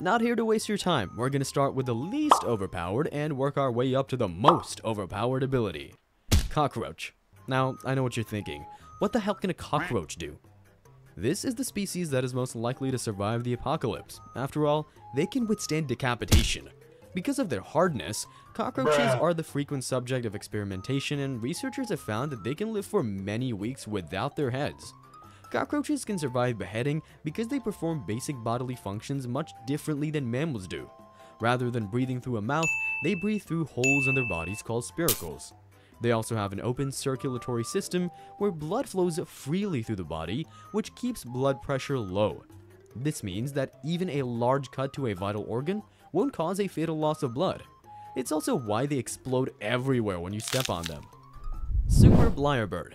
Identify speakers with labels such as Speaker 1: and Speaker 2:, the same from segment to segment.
Speaker 1: not here to waste your time. We're gonna start with the least overpowered and work our way up to the most overpowered ability. Cockroach. Now, I know what you're thinking. What the hell can a cockroach do? This is the species that is most likely to survive the apocalypse. After all, they can withstand decapitation. Because of their hardness, cockroaches
Speaker 2: Bruh.
Speaker 1: are the frequent subject of experimentation and researchers have found that they can live for many weeks without their heads. Cockroaches can survive beheading because they perform basic bodily functions much differently than mammals do. Rather than breathing through a mouth, they breathe through holes in their bodies called spiracles. They also have an open circulatory system where blood flows freely through the body, which keeps blood pressure low. This means that even a large cut to a vital organ won't cause a fatal loss of blood. It's also why they explode everywhere when you step on them. Superb Lyrebird.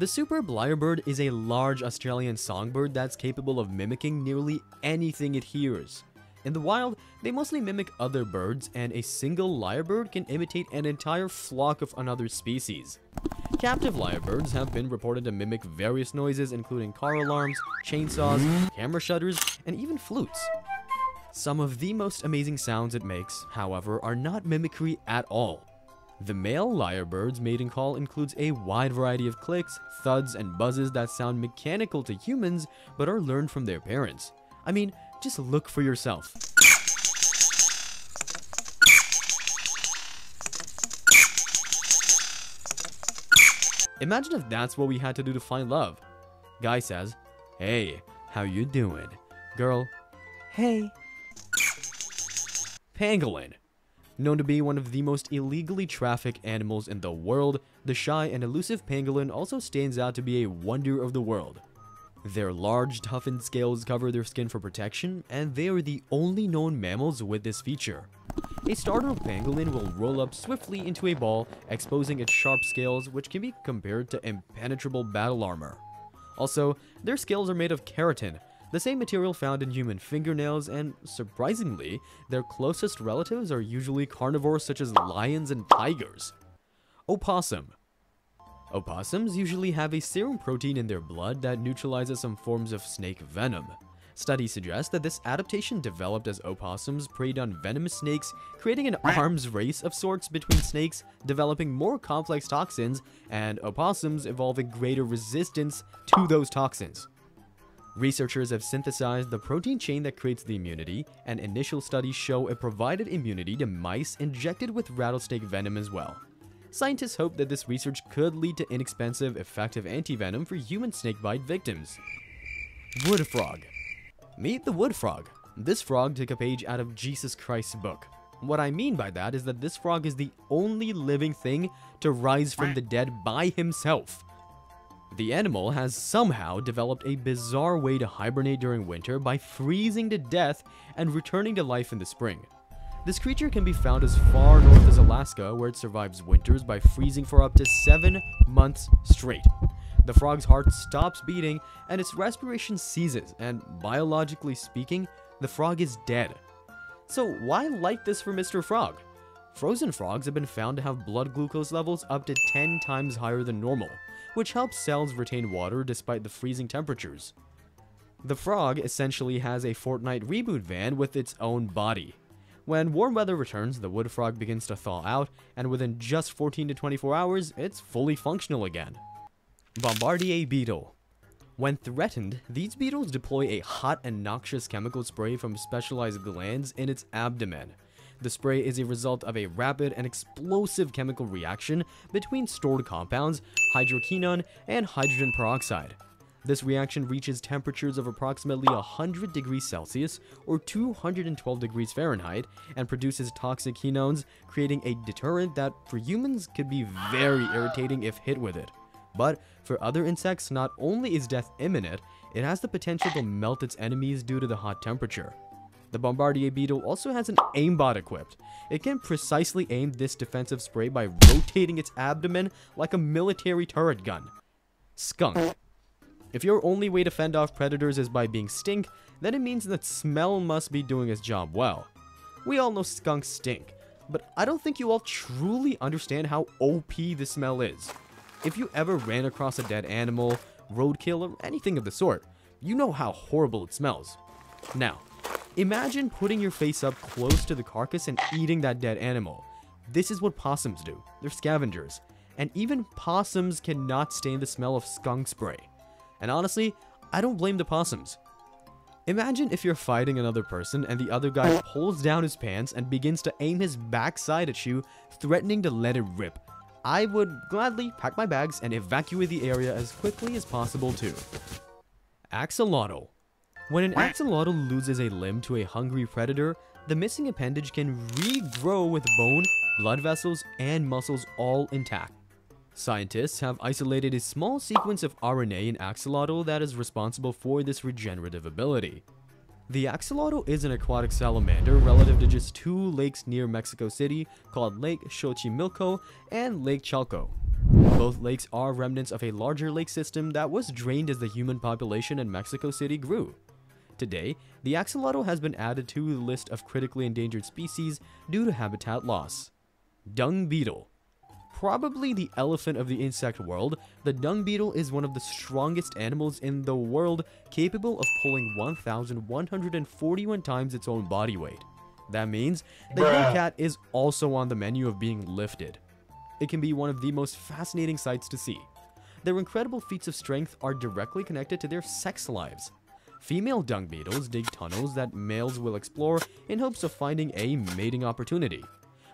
Speaker 1: The superb Lyrebird is a large Australian songbird that's capable of mimicking nearly anything it hears. In the wild, they mostly mimic other birds, and a single lyrebird can imitate an entire flock of another species. Captive lyrebirds have been reported to mimic various noises including car alarms, chainsaws, camera shutters, and even flutes. Some of the most amazing sounds it makes, however, are not mimicry at all. The male lyrebird's mating call includes a wide variety of clicks, thuds, and buzzes that sound mechanical to humans but are learned from their parents. I mean, just look for yourself. Imagine if that's what we had to do to find love. Guy says, Hey, how you doing? Girl, Hey. Pangolin. Known to be one of the most illegally trafficked animals in the world, the shy and elusive pangolin also stands out to be a wonder of the world. Their large, toughened scales cover their skin for protection, and they are the only known mammals with this feature. A startled pangolin will roll up swiftly into a ball, exposing its sharp scales, which can be compared to impenetrable battle armor. Also, their scales are made of keratin, the same material found in human fingernails, and surprisingly, their closest relatives are usually carnivores such as lions and tigers. Opossum. Opossums usually have a serum protein in their blood that neutralizes some forms of snake venom. Studies suggest that this adaptation developed as opossums preyed on venomous snakes, creating an arms race of sorts between snakes, developing more complex toxins, and opossums evolving greater resistance to those toxins. Researchers have synthesized the protein chain that creates the immunity, and initial studies show it provided immunity to mice injected with rattlesnake venom as well. Scientists hope that this research could lead to inexpensive, effective antivenom for human snakebite victims. Wood frog. Meet the wood frog. This frog took a page out of Jesus Christ's book. What I mean by that is that this frog is the only living thing to rise from the dead by himself. The animal has somehow developed a bizarre way to hibernate during winter by freezing to death and returning to life in the spring. This creature can be found as far north as Alaska, where it survives winters by freezing for up to seven months straight. The frog's heart stops beating and its respiration ceases, and biologically speaking, the frog is dead. So, why light this for Mr. Frog? Frozen frogs have been found to have blood glucose levels up to 10 times higher than normal, which helps cells retain water despite the freezing temperatures. The frog essentially has a Fortnite reboot van with its own body. When warm weather returns, the wood frog begins to thaw out, and within just 14 to 24 hours, it's fully functional again. Bombardier Beetle When threatened, these beetles deploy a hot and noxious chemical spray from specialized glands in its abdomen. The spray is a result of a rapid and explosive chemical reaction between stored compounds, hydroquinone, and hydrogen peroxide. This reaction reaches temperatures of approximately 100 degrees Celsius or 212 degrees Fahrenheit and produces toxic quinones, creating a deterrent that for humans could be very irritating if hit with it. But for other insects, not only is death imminent, it has the potential to melt its enemies due to the hot temperature. The Bombardier Beetle also has an aimbot equipped. It can precisely aim this defensive spray by rotating its abdomen like a military turret gun. Skunk. If your only way to fend off predators is by being stink, then it means that smell must be doing its job well. We all know skunks stink, but I don't think you all truly understand how OP the smell is. If you ever ran across a dead animal, roadkill, or anything of the sort, you know how horrible it smells. Now, Imagine putting your face up close to the carcass and eating that dead animal. This is what possums do. They're scavengers. And even possums cannot stand the smell of skunk spray. And honestly, I don't blame the possums. Imagine if you're fighting another person and the other guy pulls down his pants and begins to aim his backside at you, threatening to let it rip. I would gladly pack my bags and evacuate the area as quickly as possible too. Axolotl. When an axolotl loses a limb to a hungry predator, the missing appendage can regrow with bone, blood vessels, and muscles all intact. Scientists have isolated a small sequence of RNA in axolotl that is responsible for this regenerative ability. The axolotl is an aquatic salamander relative to just two lakes near Mexico City called Lake Xochimilco and Lake Chalco. Both lakes are remnants of a larger lake system that was drained as the human population in Mexico City grew. Today, the axolotl has been added to the list of critically endangered species due to habitat loss. Dung beetle. Probably the elephant of the insect world, the dung beetle is one of the strongest animals in the world capable of pulling 1,141 times its own body weight. That means the cat is also on the menu of being lifted. It can be one of the most fascinating sights to see. Their incredible feats of strength are directly connected to their sex lives. Female dung beetles dig tunnels that males will explore in hopes of finding a mating opportunity.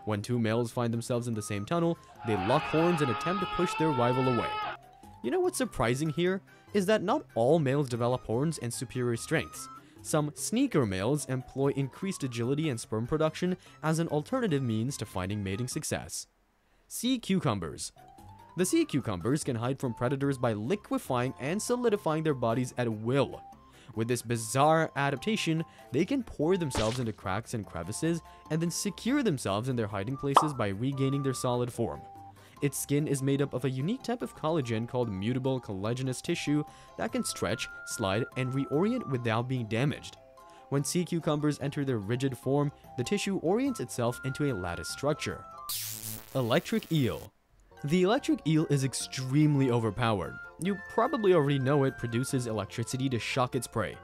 Speaker 1: When two males find themselves in the same tunnel, they lock horns and attempt to push their rival away. You know what's surprising here? Is that not all males develop horns and superior strengths. Some sneaker males employ increased agility and sperm production as an alternative means to finding mating success. Sea cucumbers. The sea cucumbers can hide from predators by liquefying and solidifying their bodies at will. With this bizarre adaptation, they can pour themselves into cracks and crevices and then secure themselves in their hiding places by regaining their solid form. Its skin is made up of a unique type of collagen called mutable collagenous tissue that can stretch, slide, and reorient without being damaged. When sea cucumbers enter their rigid form, the tissue orients itself into a lattice structure. Electric eel. The electric eel is extremely overpowered. You probably already know it produces electricity to shock its prey.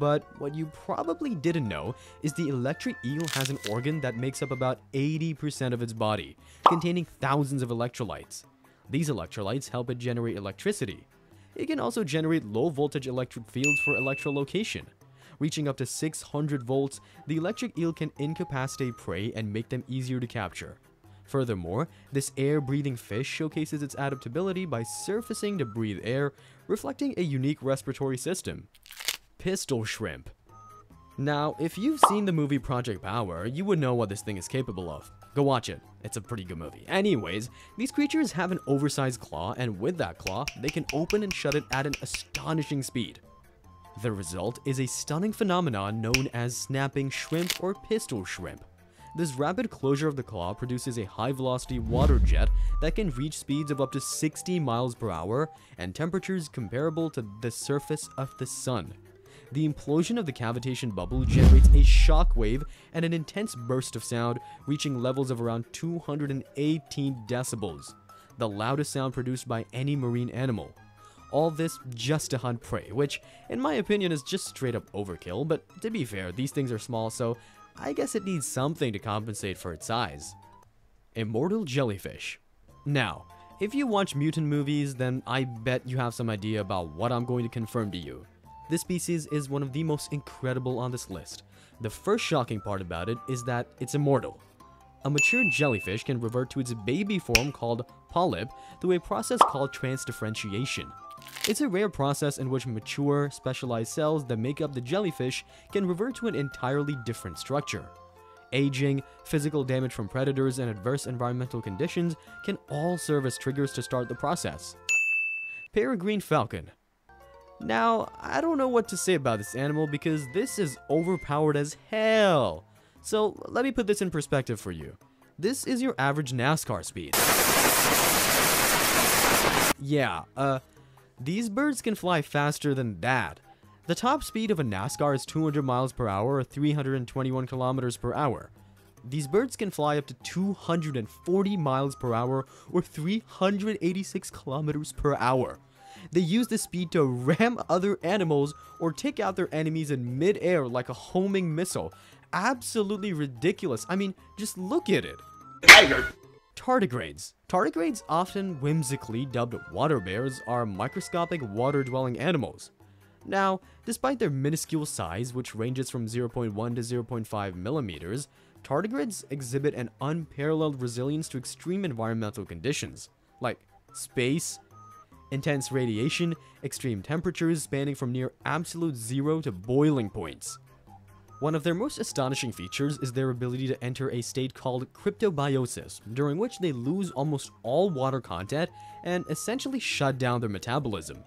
Speaker 1: But what you probably didn't know is the electric eel has an organ that makes up about 80% of its body, containing thousands of electrocytes. These electrocytes help it generate electricity. It can also generate low voltage electric fields for electrolocation. Reaching up to 600 volts, the electric eel can incapacitate prey and make them easier to capture. Furthermore, this air-breathing fish showcases its adaptability by surfacing to breathe air, reflecting a unique respiratory system. Pistol Shrimp Now, if you've seen the movie Project Power, you would know what this thing is capable of. Go watch it. It's a pretty good movie. Anyways, these creatures have an oversized claw, and with that claw, they can open and shut it at an astonishing speed. The result is a stunning phenomenon known as snapping shrimp or pistol shrimp. This rapid closure of the claw produces a high-velocity water jet that can reach speeds of up to 60 miles per hour and temperatures comparable to the surface of the sun. The implosion of the cavitation bubble generates a shock wave and an intense burst of sound, reaching levels of around 218 decibels, the loudest sound produced by any marine animal. All this just to hunt prey, which, in my opinion, is just straight up overkill, but to be fair, these things are small, so I guess it needs something to compensate for its size. Immortal Jellyfish. Now, if you watch mutant movies, then I bet you have some idea about what I'm going to confirm to you. This species is one of the most incredible on this list. The first shocking part about it is that it's immortal. A mature jellyfish can revert to its baby form called polyp through a process called transdifferentiation. It's a rare process in which mature, specialized cells that make up the jellyfish can revert to an entirely different structure. Aging, physical damage from predators, and adverse environmental conditions can all serve as triggers to start the process. Peregrine falcon. Now, I don't know what to say about this animal because this is overpowered as hell. So, let me put this in perspective for you. This is your average NASCAR speed. Yeah, uh, these birds can fly faster than that. The top speed of a NASCAR is 200 miles per hour or 321 kilometers per hour. These birds can fly up to 240 miles per hour or 386 kilometers per hour. they use this speed to ram other animals or take out their enemies in midair like a homing missile. Absolutely ridiculous. I mean, just look at it.
Speaker 2: Tiger.
Speaker 1: Tardigrades. Tardigrades, often whimsically dubbed water bears, are microscopic water-dwelling animals. Now, despite their minuscule size, which ranges from 0.1 to 0.5 millimeters, tardigrades exhibit an unparalleled resilience to extreme environmental conditions, like space, intense radiation, extreme temperatures spanning from near absolute zero to boiling points. One of their most astonishing features is their ability to enter a state called cryptobiosis, during which they lose almost all water content and essentially shut down their metabolism.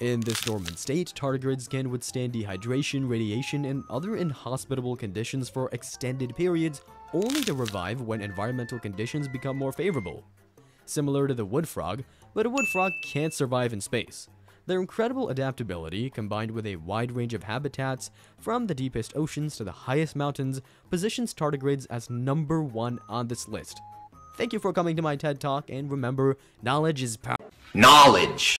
Speaker 1: In this dormant state, tardigrades can withstand dehydration, radiation, and other inhospitable conditions for extended periods, only to revive when environmental conditions become more favorable. Similar to the wood frog, but a wood frog can't survive in space. Their incredible adaptability, combined with a wide range of habitats, from the deepest oceans to the highest mountains, positions tardigrades as number one on this list. Thank you for coming to my TED Talk, and remember, knowledge is power.
Speaker 2: Knowledge.